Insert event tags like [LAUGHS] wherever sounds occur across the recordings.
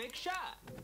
Perfect shot.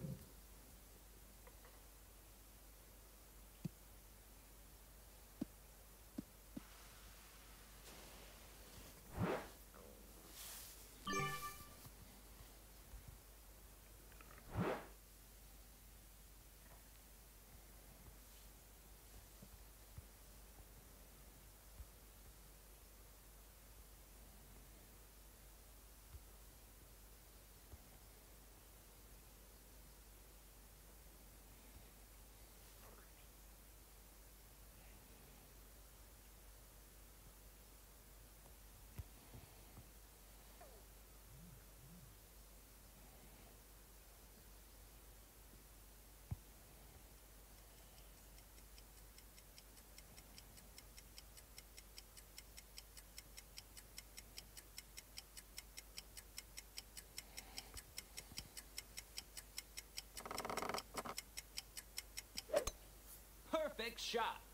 Perfect shot.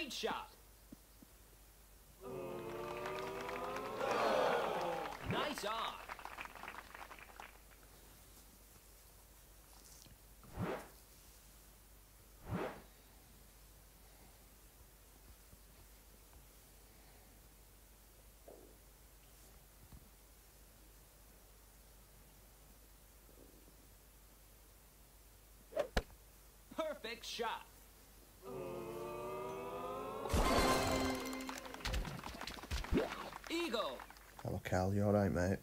Great shot. Nice on. Perfect shot. Eagle. Hello, Cal. You alright, mate?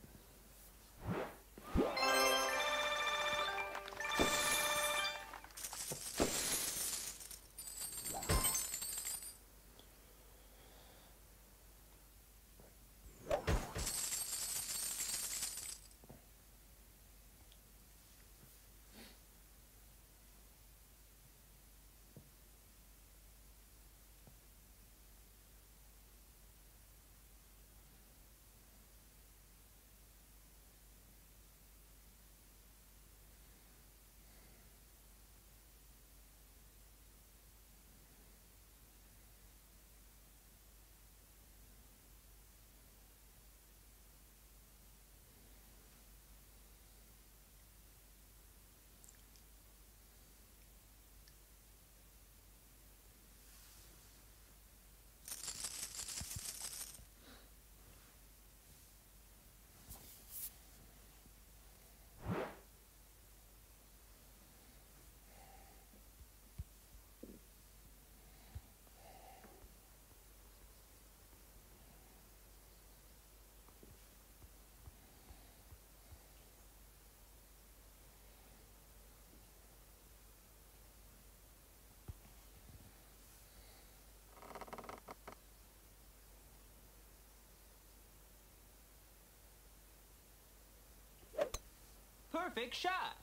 Perfect shot.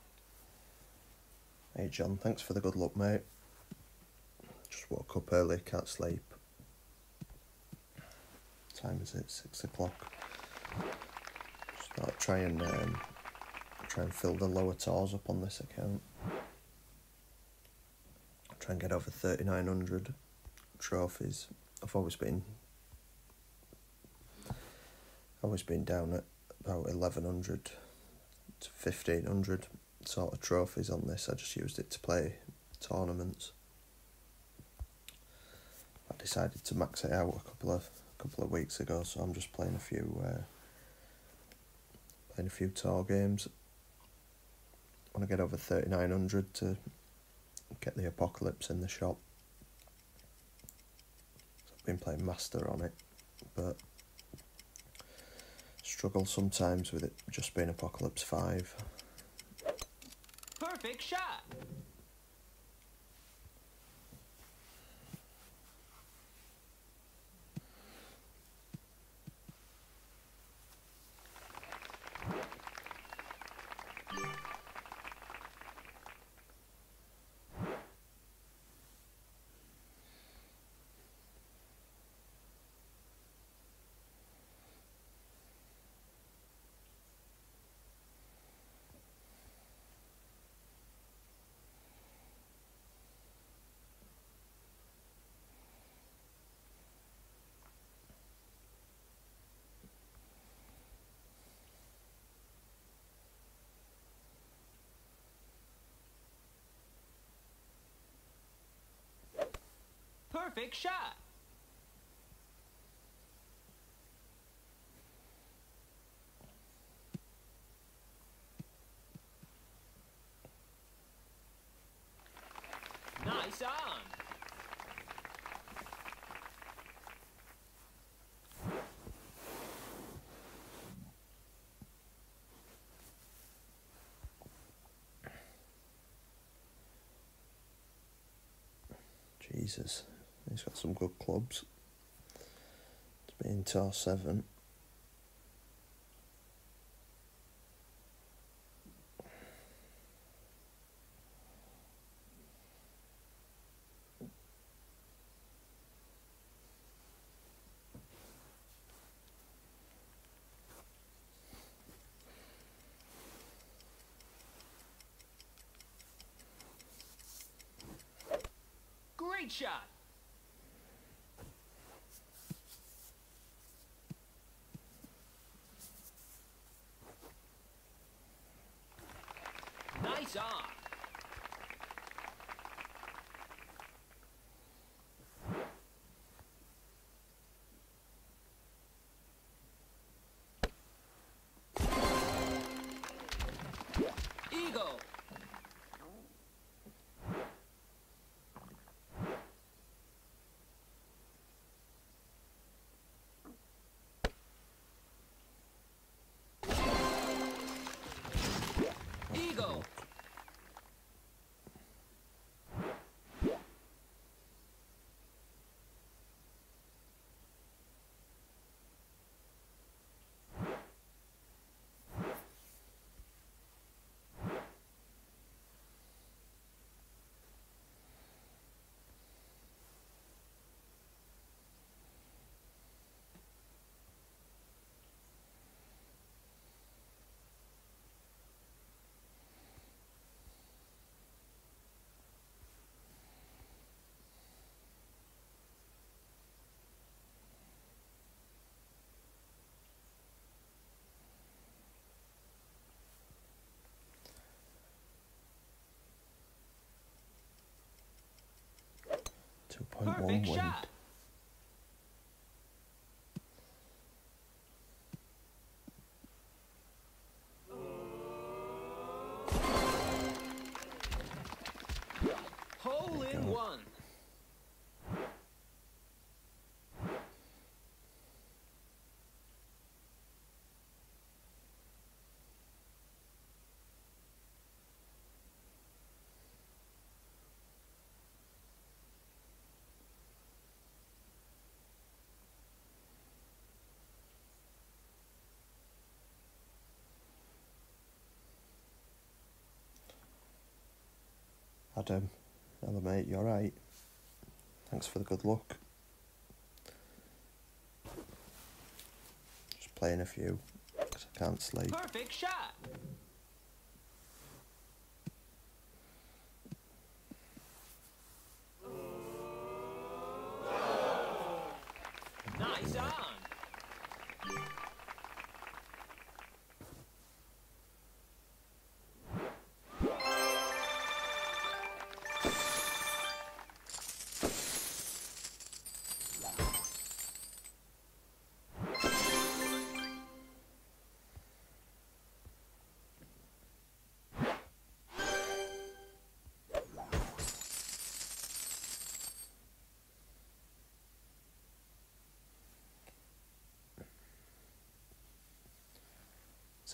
Hey, John. Thanks for the good luck, mate. Just woke up early, can't sleep. Time is it? Six o'clock. I'd try and um, try and fill the lower tours up on this account. Try and get over thirty nine hundred trophies. I've always been always been down at about eleven hundred to fifteen hundred sort of trophies on this. I just used it to play tournaments. I decided to max it out a couple of couple of weeks ago, so I'm just playing a few uh, playing a few tour games. I want to get over thirty nine hundred to get the apocalypse in the shop. So I've been playing master on it, but struggle sometimes with it just being apocalypse five. Perfect shot. Perfect shot. Nice on. Jesus, he's got some good clubs. It's been tar seven. Great shot. Nice on. Eagle. Eagle. Two point one Perfect shot. Adam, hello mate, you alright? Thanks for the good luck. Just playing a few, because I can't sleep. Perfect shot.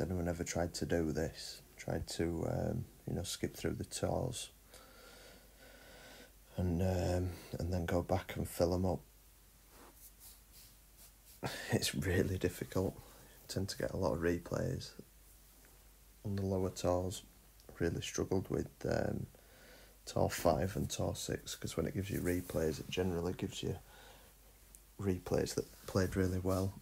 Anyone ever tried to do this? Tried to, um, you know, skip through the tours and um, and then go back and fill them up. [LAUGHS] It's really difficult. Tend to get a lot of replays on the lower tours. Really struggled with um, tour five and tour six because when it gives you replays, it generally gives you replays that played really well.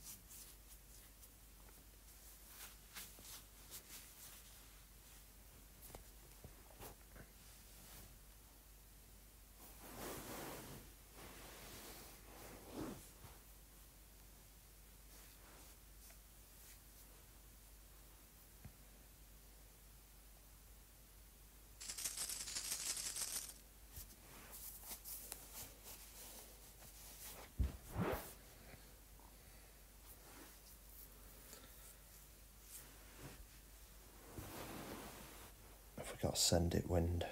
We got to send it wind.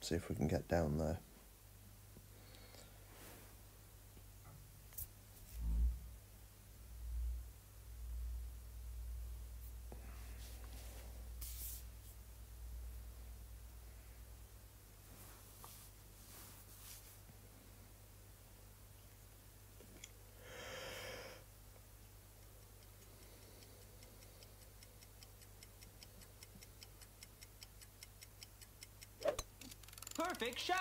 See if we can get down there. Shot.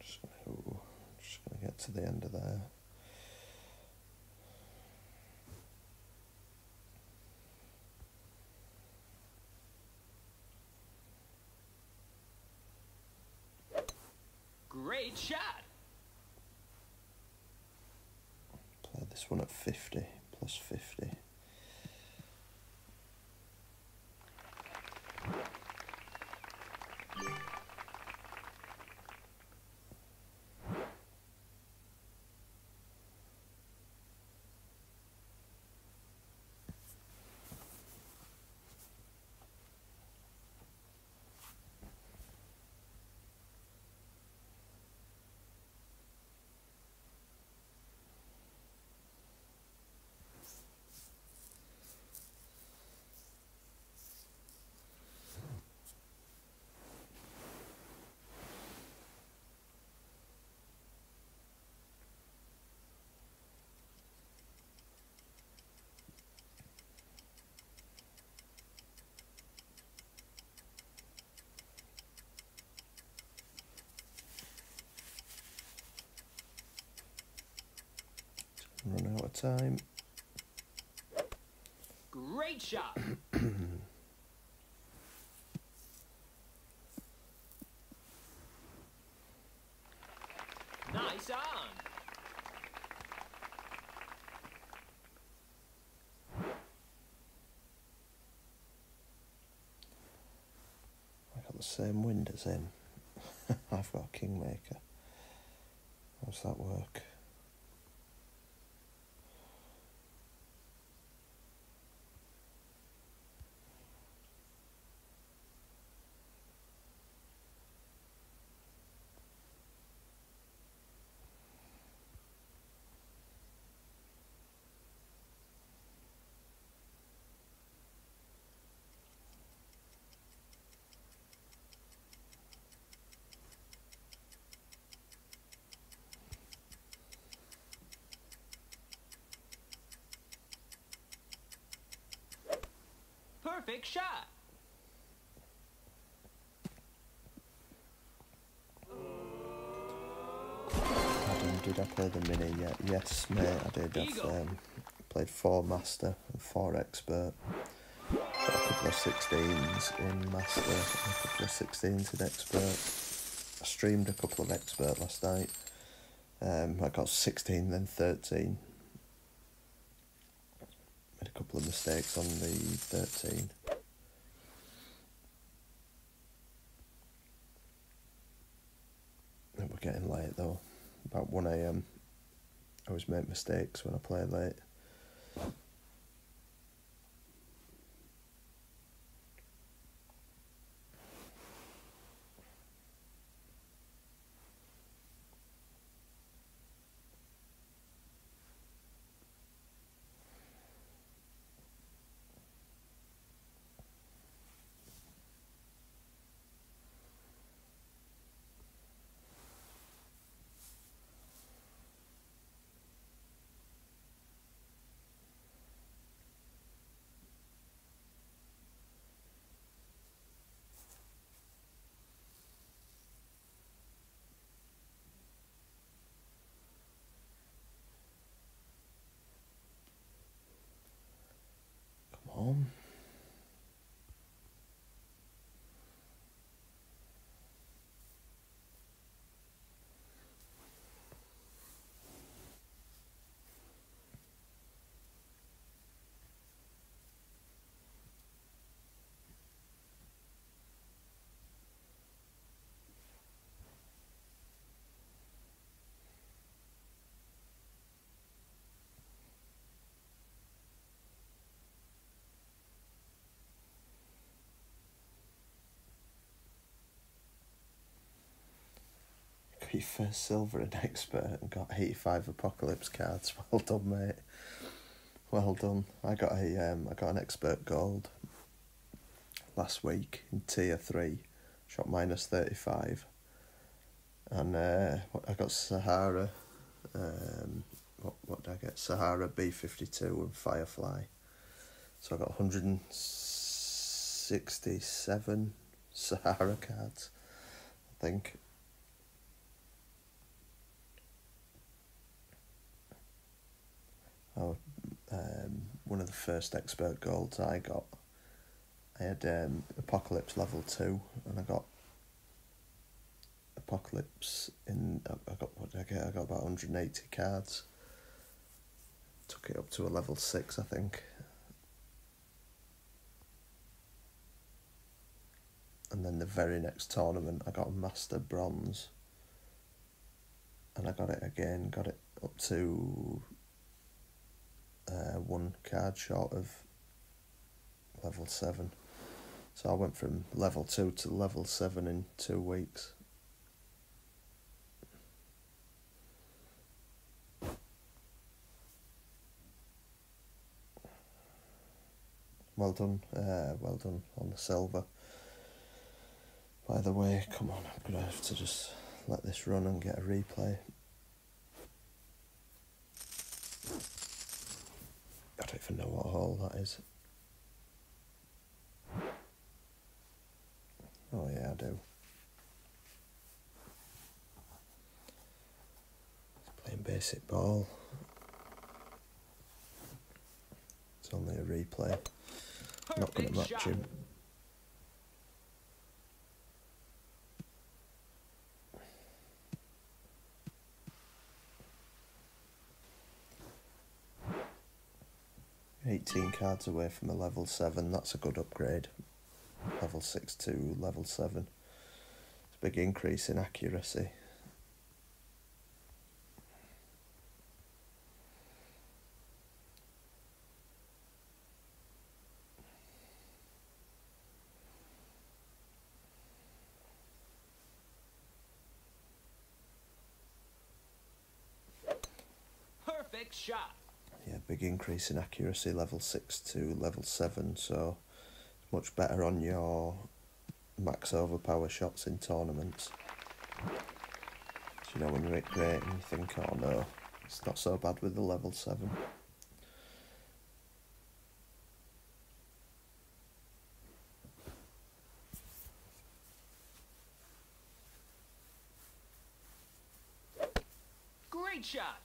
Just, just gonna get to the end of there. Great shot. Play this one at 50, plus 50. Run out of time. Great shot. [CLEARS THROAT] nice on. I got the same wind as him. [LAUGHS] I've got a Kingmaker. How's that work? Perfect shot. Adam, did I play the mini yet? Yes, mate, I did. I've um, played four Master and four Expert. Got a couple of 16s in Master and a couple of 16s in Expert. I streamed a couple of Expert last night. Um, I got 16, then 13. Made a couple of mistakes on the 13. And We're getting late though. About 1am. I always make mistakes when I play late. Come first silver in [LAUGHS] expert and got 85 apocalypse cards. [LAUGHS] Well done, mate. Well done. I got a um, I got an expert gold last week in tier three, shot minus 35, and uh, I got Sahara. Um, what what did I get? Sahara B fifty two and Firefly. So I got 167 Sahara cards, I think. Oh, um, one of the first expert golds I got. I had um, Apocalypse level two, and I got Apocalypse in. I got what did I get? I got about 180 cards. Took it up to a level six, I think. And then the very next tournament, I got a Master Bronze. And I got it again, got it up to uh, one card short of level 7. So I went from level 2 to level 7 in two weeks. Well done, uh, well done on the silver. By the way, come on, I'm going to have to just let this run and get a replay. I don't even know what hole that is. Oh yeah, I do. He's playing basic ball. It's only a replay. Not going to match him. Eighteen cards away from a level seven. That's a good upgrade. Level six to level seven. It's a big increase in accuracy. Perfect shot. Yeah, big increase in accuracy, level 6 to level 7, so much better on your max overpower shots in tournaments. So, you know, when you hit great and you think, oh no, it's not so bad with the level 7. Great shot.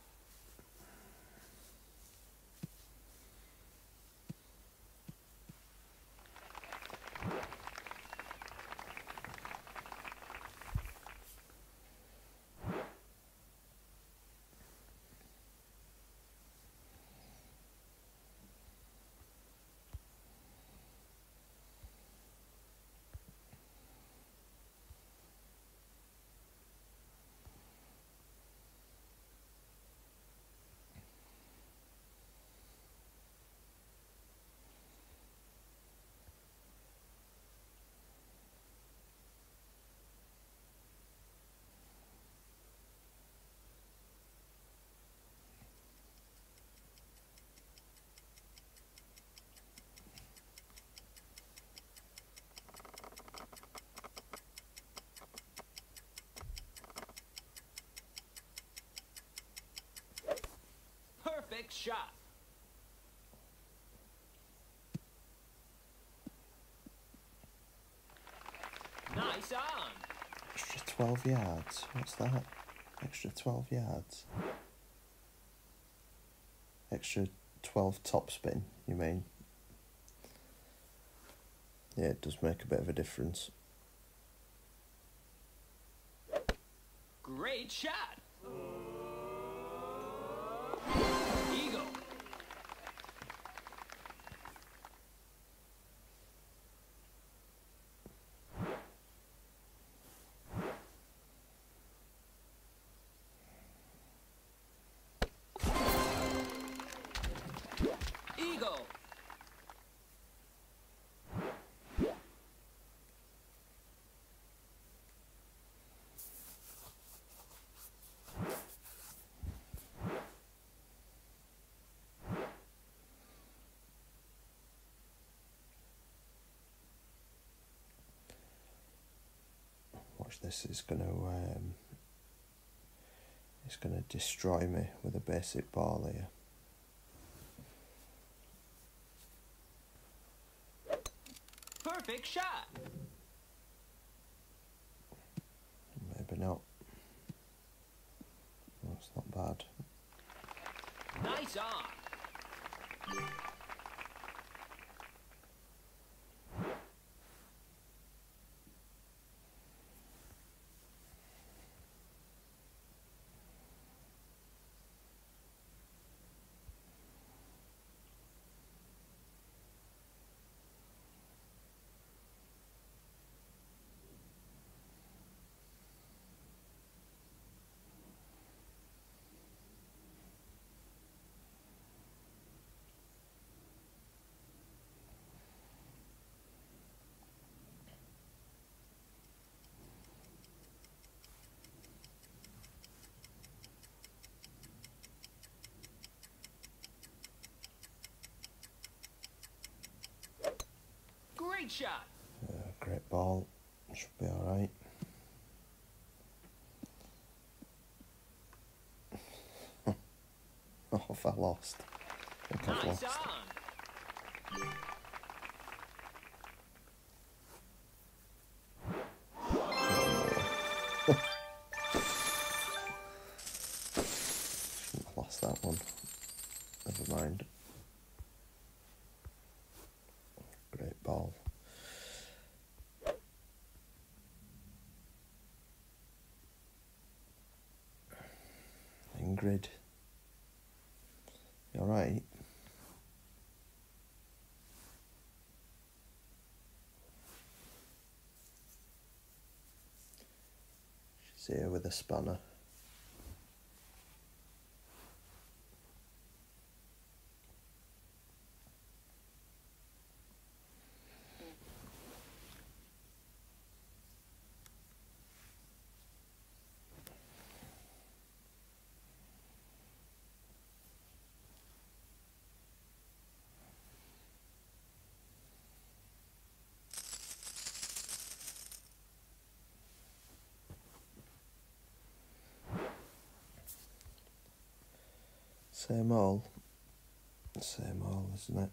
Perfect shot. Nice on. Extra 12 yards, what's that? Extra 12 yards. Extra 12 top spin, you mean? Yeah, it does make a bit of a difference. To um, it's to destroy me with a basic ball here. Perfect shot. Maybe not. That's not bad. Nice on. Great shot. Uh, great ball. Should be alright. [LAUGHS] oh, if I lost. I think I've lost. on. Spanner. Same all. Same all, isn't it?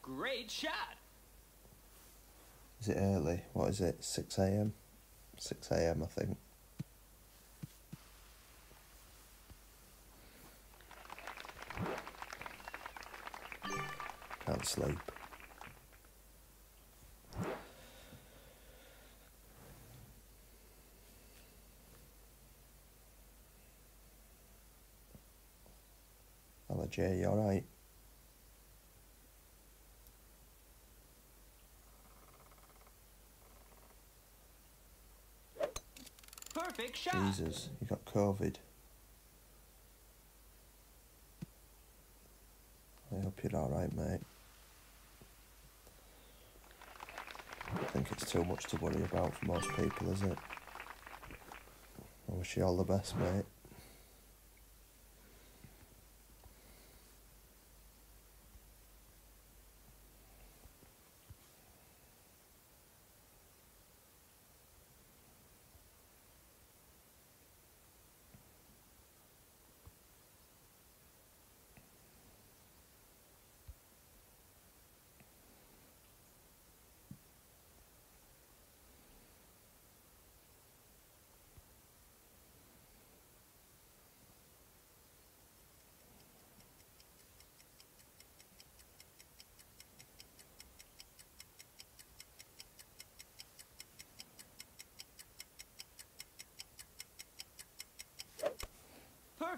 Great shot. Is it early? What is it? 6 a.m.? 6 a.m. I think. Can't sleep. Jay, you alright? Perfect shot. Jesus, you got COVID. I hope you're alright, mate. I think it's too much to worry about for most people, is it? I wish you all the best, mate.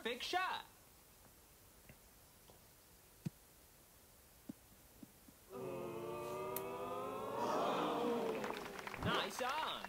Perfect shot. Nice on.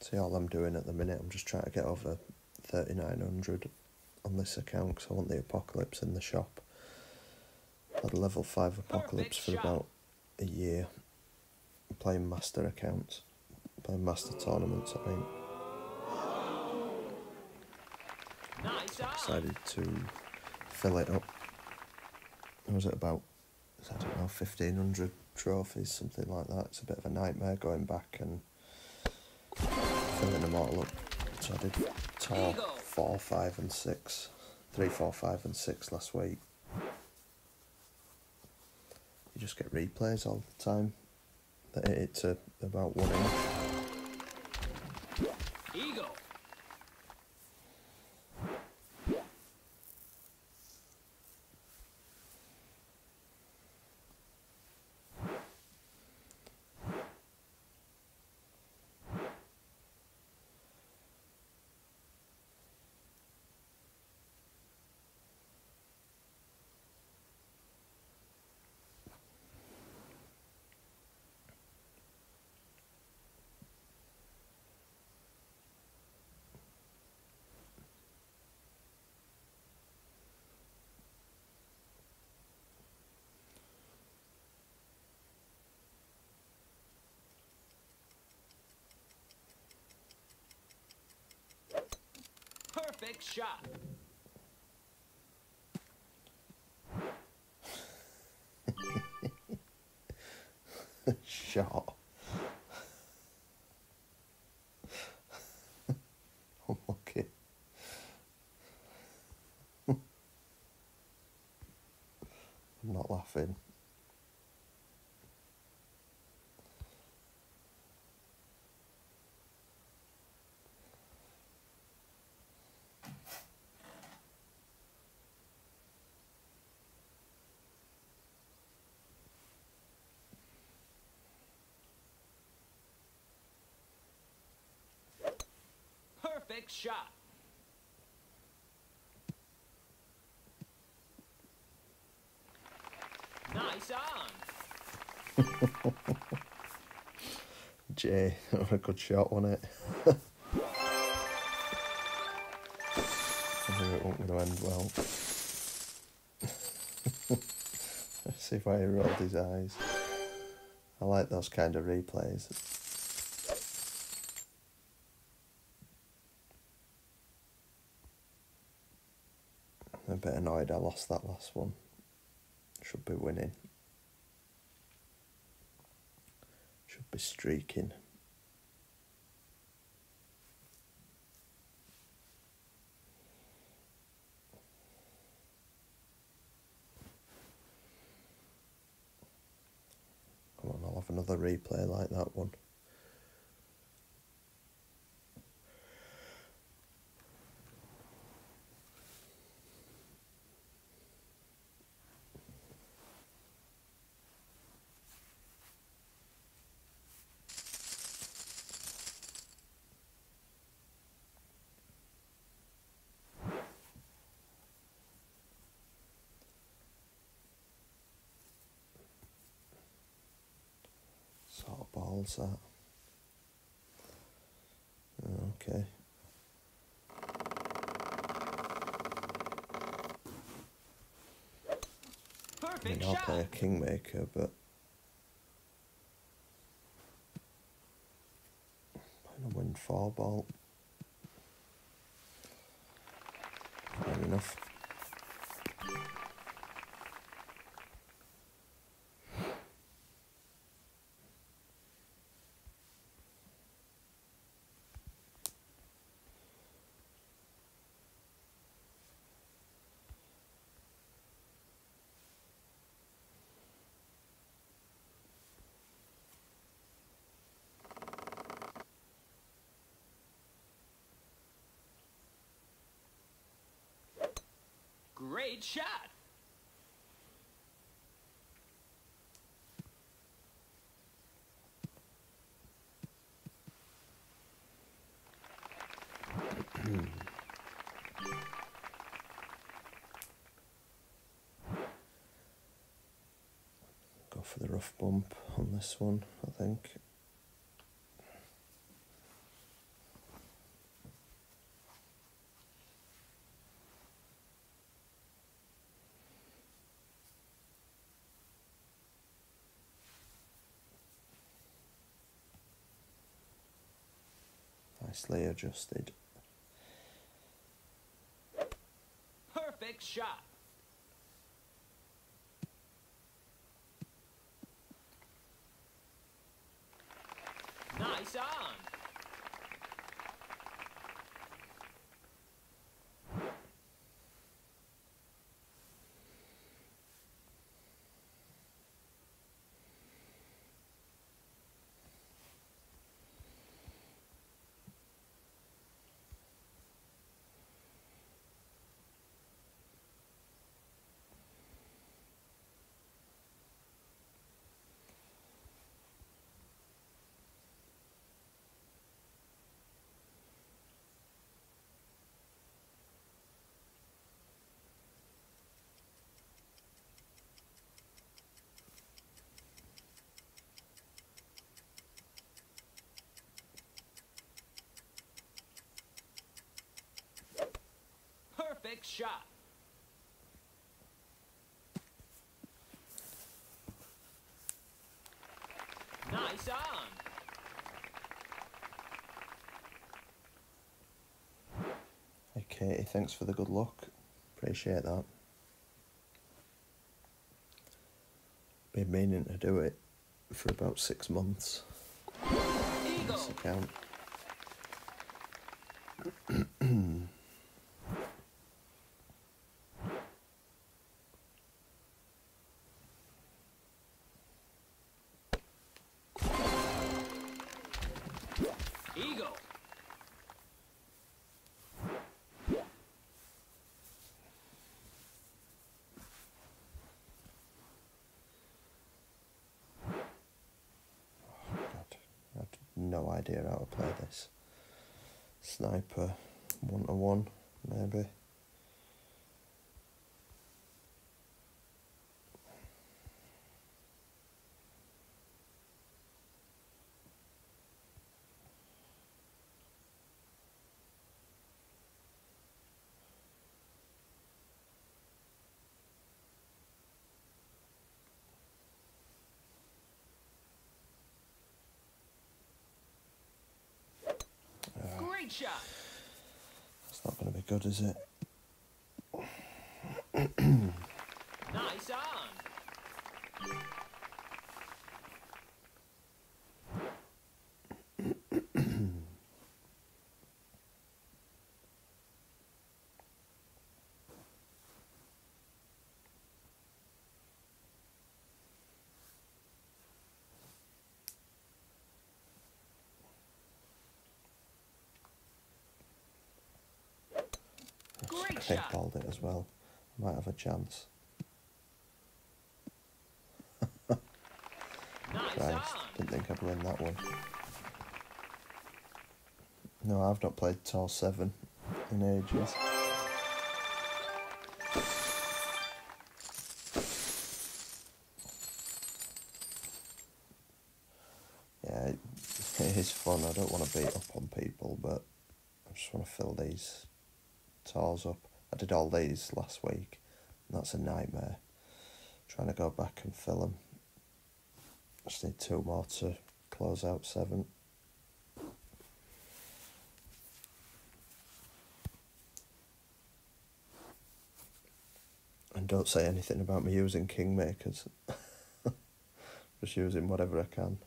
See all I'm doing at the minute. I'm just trying to get over thirty nine hundred on this account because I want the apocalypse in the shop. I had a level five apocalypse for about a year. I'm playing master accounts, playing master tournaments. I mean, on. decided to fill it up. I was at about I don't know fifteen hundred trophies, something like that. It's a bit of a nightmare going back and filling them all up. So I did tour Eagle. four, five, and six, three, four, five, and six last week. You just get replays all the time. That hit it to about one inch. Eagle. Perfect shot. [LAUGHS] Shot. Unlucky. I'm not laughing. Perfect shot. Nice on. [LAUGHS] Jay, a good shot, wasn't it? [LAUGHS] I knew it wasn't going to end well. [LAUGHS] Let's see if I rolled his eyes. I like those kind of replays. I'm a bit annoyed I lost that last one. Should be winning. Should be streaking. Come on, I'll have another replay like that one. Sort of balls that. Okay. I mean, I'll shot. play a kingmaker, but I'm gonna win four ball. Fair enough. Great shot. Go for the rough bump on this one, I think. Nicely adjusted. Perfect shot. Nice on. Perfect shot. Nice on. Hey Katie, thanks for the good luck. Appreciate that. Been meaning to do it for about six months. Eagle. This account. [CLEARS THROAT] Eagle. God, I have no idea how to play this. Sniper, one to one, maybe. Great shot. It's not going to be good, is it? [CLEARS THROAT] Nice on. Great Pig shot. balled it as well. I Might have a chance. [LAUGHS] Christ, didn't think I'd win that one. No, I've not played Tour 7 in ages. Yeah, it, it is fun. I don't want to beat up on people, but I just want to fill these tours up. I did all these last week, and that's a nightmare. Trying to go back and fill them. Just need two more to close out seven. And don't say anything about me using kingmakers. [LAUGHS] Just using whatever I can.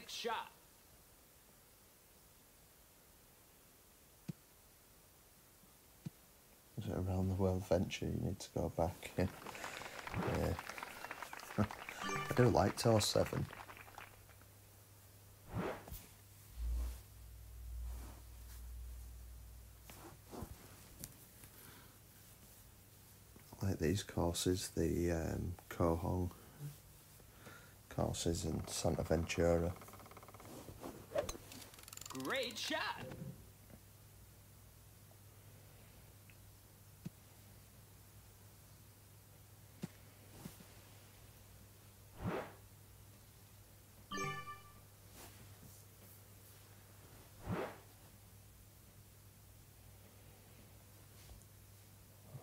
Perfect shot. Is it around the world venture, you need to go back. Yeah. [LAUGHS] I do like Tour 7. Like these courses, the um, Koh Hong courses in Santa Ventura. Great shot.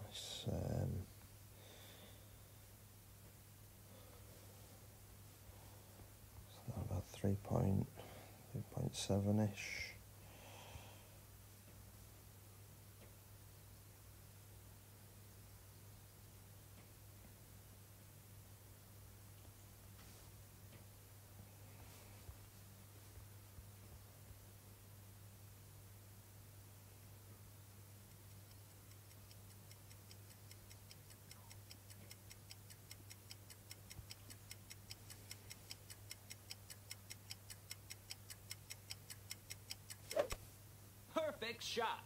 It's, um, it's about three point, three point seven ish. Perfect shot.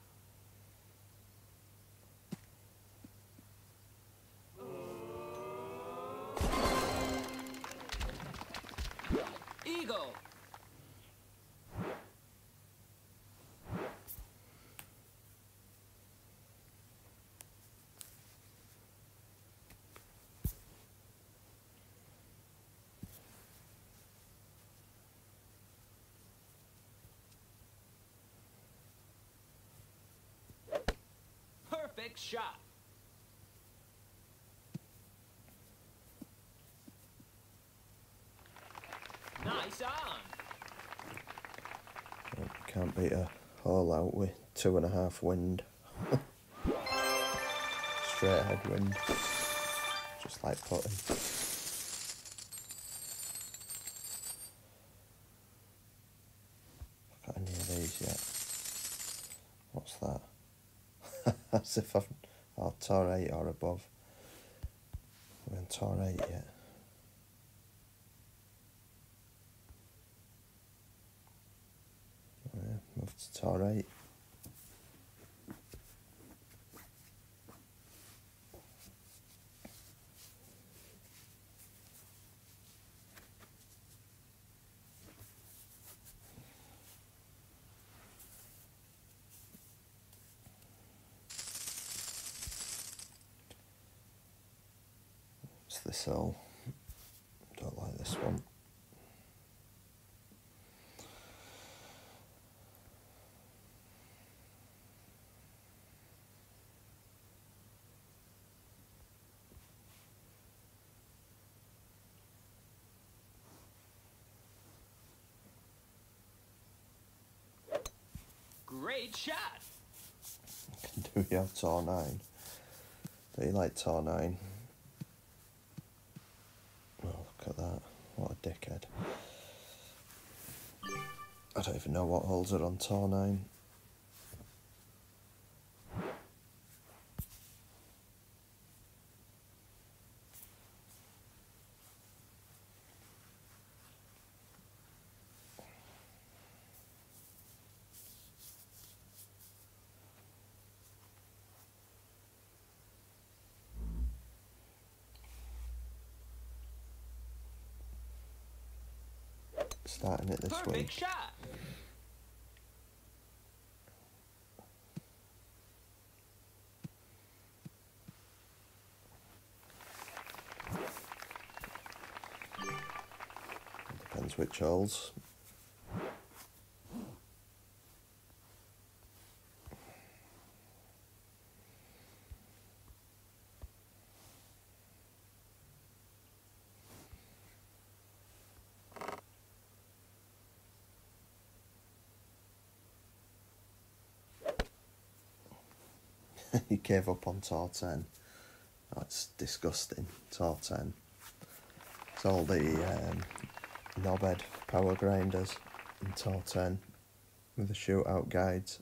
Eagle. Perfect shot. Nice on. Oh, can't beat a hole out with two and a half wind. [LAUGHS] Straight ahead wind. Just like putting. Got any of these yet? What's If I've oh, tour 8 or above. We're in tour 8 yet. Yeah, move to tour 8. This. Don't like this one. Great shot. [LAUGHS] Can do you have tour 9? Do you like tour 9? Look at that. What a dickhead. I don't even know what holes are on tour 9. Starting it this Perfect week. shot. Depends which holes. he gave up on tour 10. That's disgusting. Tour 10. It's all the um, knobhead power grinders in tour 10 with the shootout guides.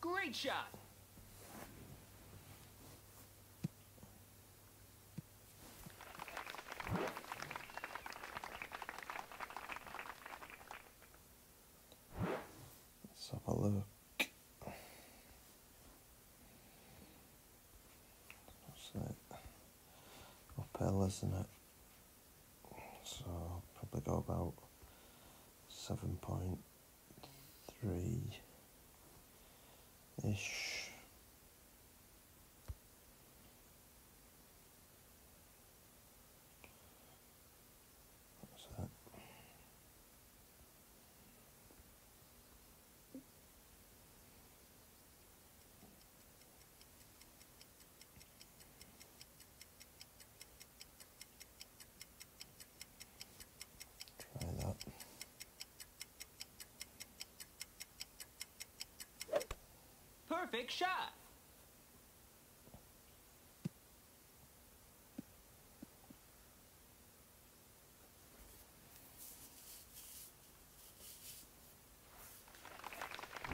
Great shot. Let's have a look. What's that? Uphill, isn't it? So I'll probably go about seven point three Perfect shot.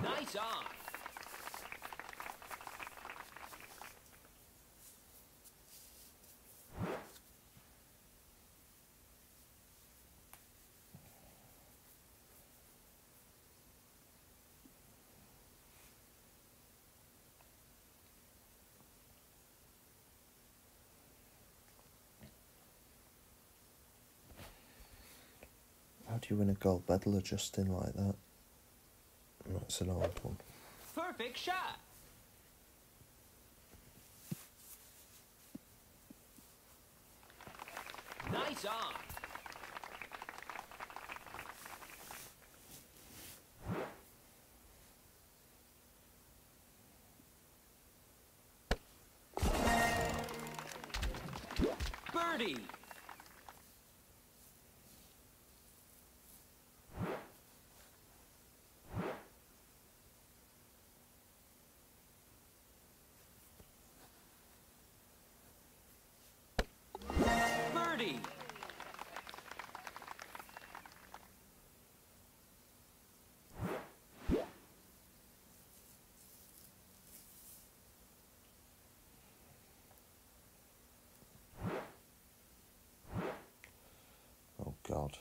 Nice on. How do you win a gold medal adjusting like that? That's an old one. Perfect shot. Nice on. Birdie. Oh God.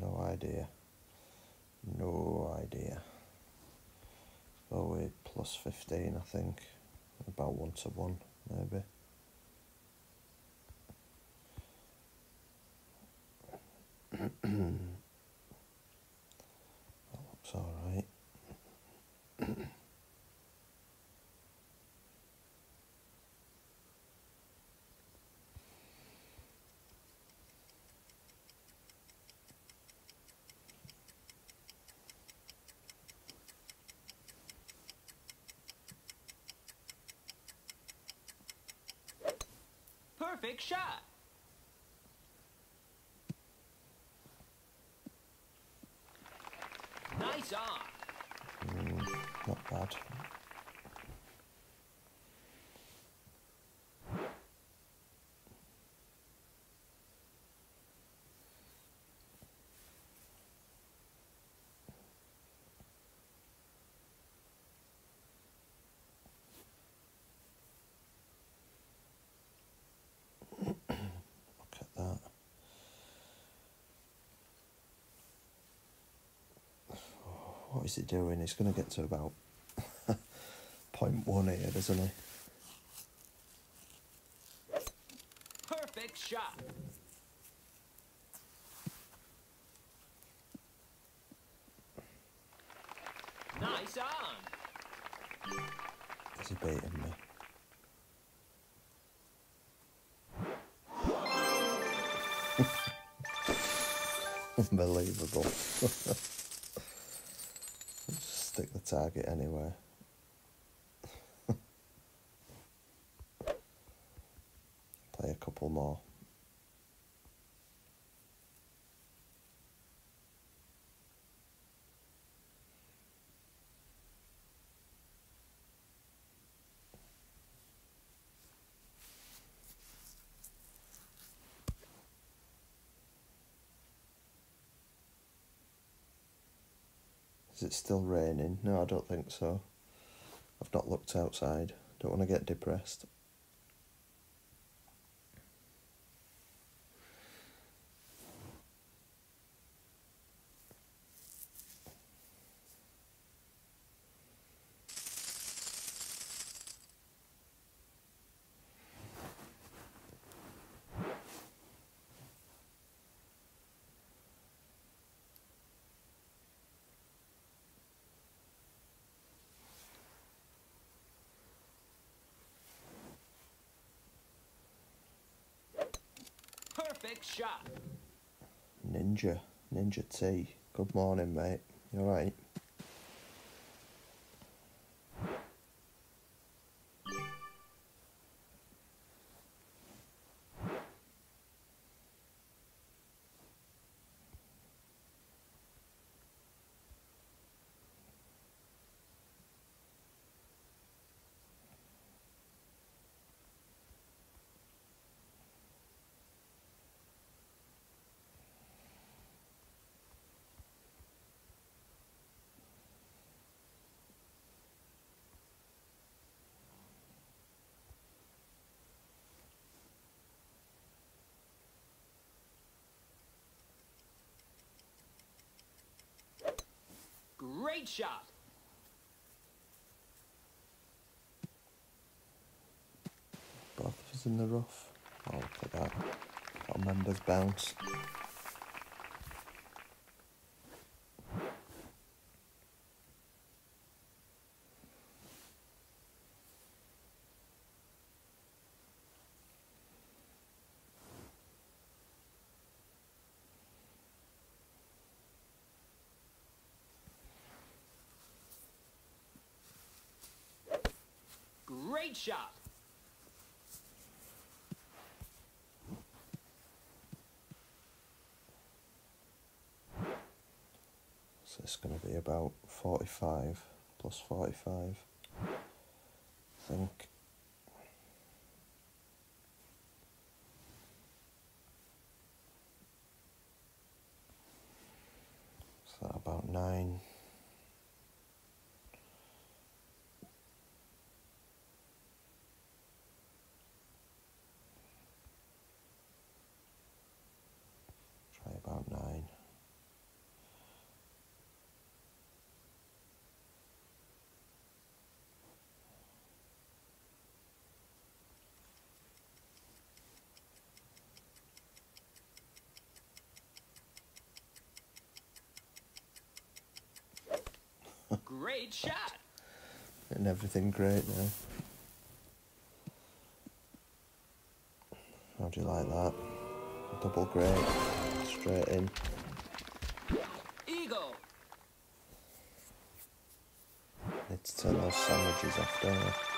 No idea. No idea. Oh wait, plus fifteen I think. About one to one, maybe. that looks alright. Perfect shot. Nice on. Mm, not bad. Look at that. What is he doing? He's going to get to about [LAUGHS] point one here, doesn't he? Perfect shot. Nice on. Is he beating me? [LAUGHS] Unbelievable. [LAUGHS] Target anywhere. Play a couple more. Is it still raining? No, I don't think so. I've not looked outside. Don't want to get depressed. Perfect shot. Ninja, Ninja T. Good morning, mate. You alright? Great shot. Both of us in the rough. Oh, look at that. Got a member's bounce. Great shot. So it's going to be about 45 plus 45. I think. About 9. Try about 9. Great shot. and everything great now. How do you like that? Double great, straight in. Eagle. Need to turn those sandwiches off, don't I?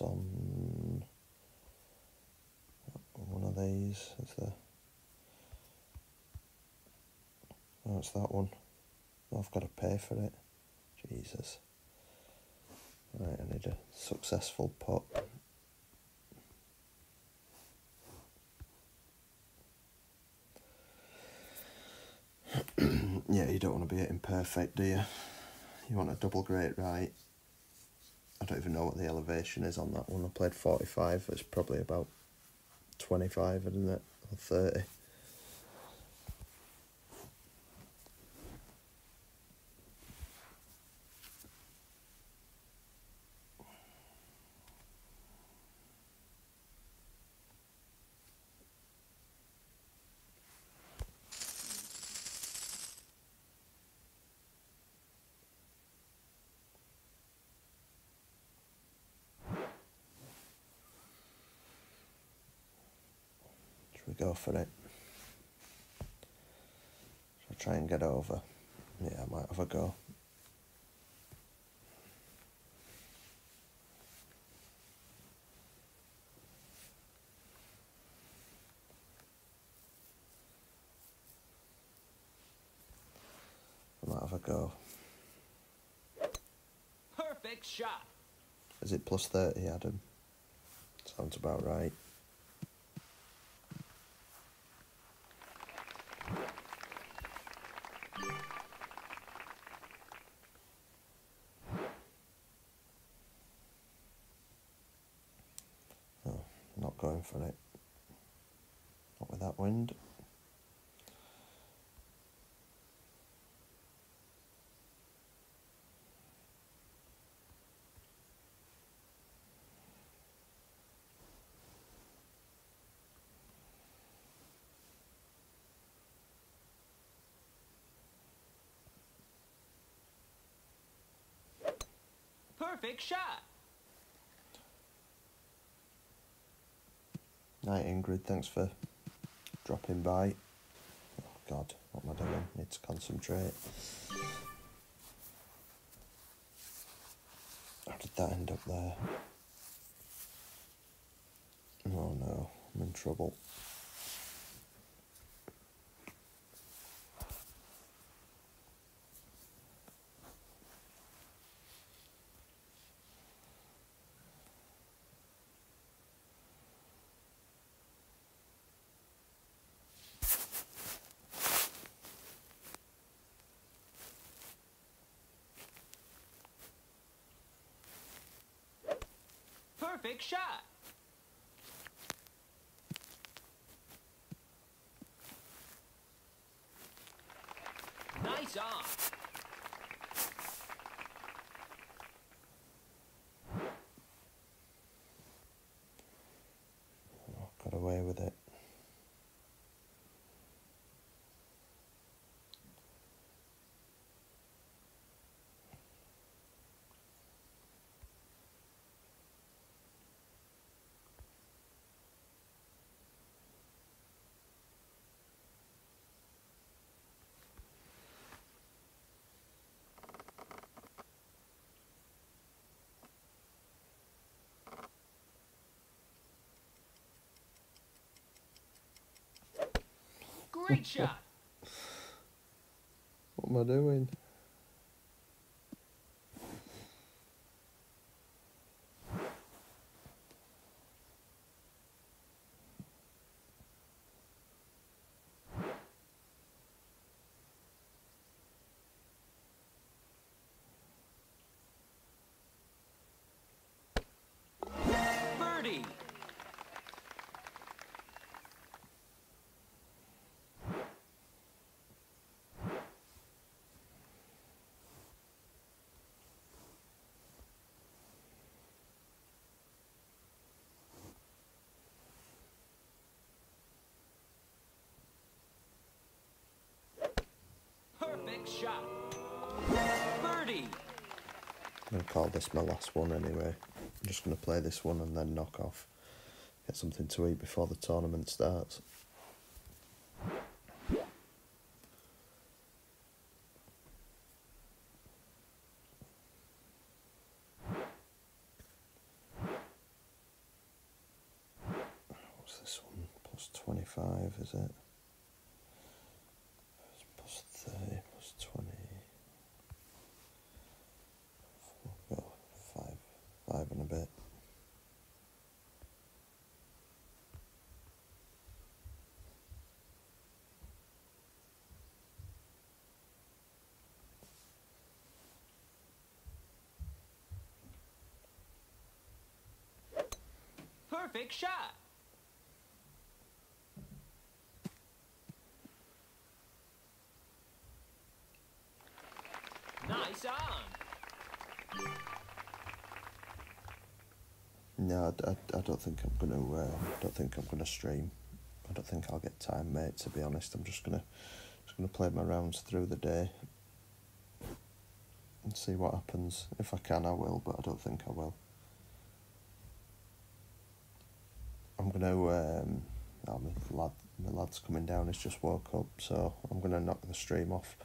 Getting on one of these. There? Oh, that one. Oh, I've got to pay for it. Jesus. Right, I need a successful pot. [CLEARS THROAT] yeah, you don't want to be hitting perfect, do you? You want a double great right. Don't even know what the elevation is on that one. I played 45, it's probably about 25, isn't it? Or 30. Should we go for it? I try and get over. Yeah, I might have a go. I might have a go. Perfect shot. Is it plus 30, Adam? Sounds about right. Oh, not going for it. Not with that wind. Perfect shot. Night, Ingrid. Thanks for dropping by. Oh, God, what am I doing? Need to concentrate. How did that end up there? Oh no, I'm in trouble. Perfect shot. Nice on. Oh, got away with it. Great shot. What am I doing? Birdie. Perfect shot. Birdie. I'm going to call this my last one anyway. I'm just going to play this one and then knock off. Get something to eat before the tournament starts. What's this one? Plus 25, is it? It's plus 30, plus 20. We'll go five, five and a bit. Shot. Nice on. No, I, I, I don't think I'm gonna. Uh, don't think I'm gonna stream. I don't think I'll get time, mate. To be honest, I'm just gonna just gonna play my rounds through the day and see what happens. If I can, I will, but I don't think I will. I'm gonna. Um, I mean, lad, My lad's coming down, he's just woke up, so I'm to knock the stream off